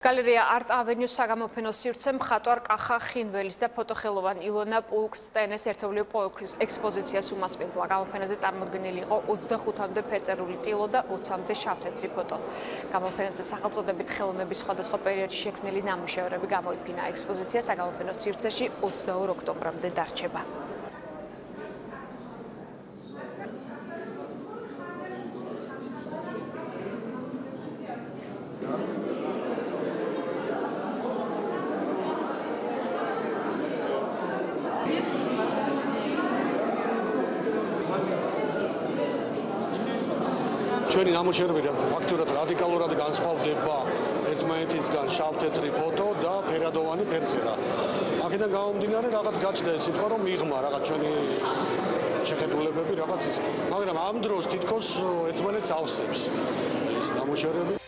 გალერეა არტ ავენიუს საგამოფენო სივრცე მხატვარ კახა ხინველის და ფოტოხელოვან ilona პულკსტენეს ერთობლივ პოექს ექსპოზიციას უმასპინძლა. გამოფენაზე წარმოდგენილი იყო 25-მდე ფერწერული ტილო და 20-მდე შავთეთრი ფოტო. გამოფენაზე სახელწოდებით ხელოვნების სხვადასხვა პერიოდში შექმნილი ნამუშევრები გამოიფინა. ექსპოზიცია საგამოფენო სივრცეში 22 ოქტომბრამდე დარჩება. ჩვენი ნამუშევრები ფაქტურად რადიკალურად განსხვავდება ერთმანეთისგან შავ-თეთრი ფოტო და ფერადოვანი ფერწერა. აქედან გამომდინარე რაღაც გაჩნდა ეს სიტყვა რომ მიღმა რაღაც ჩვენი შეხედულებები რაღაც ის. მაგრამ ამ დროს თითქოს ერთმანეთს ავსებს ეს ნამუშევრები